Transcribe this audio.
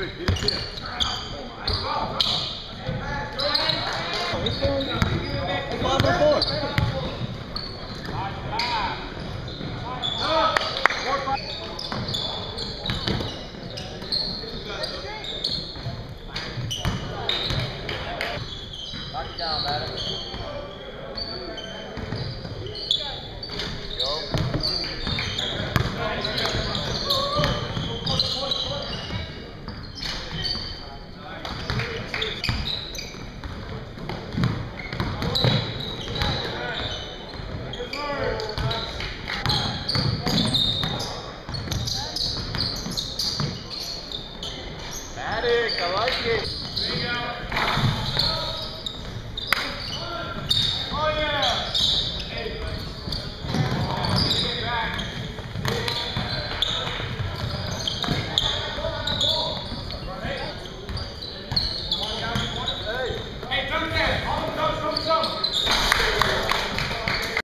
Knock it down, Madden. Maddox, I like it.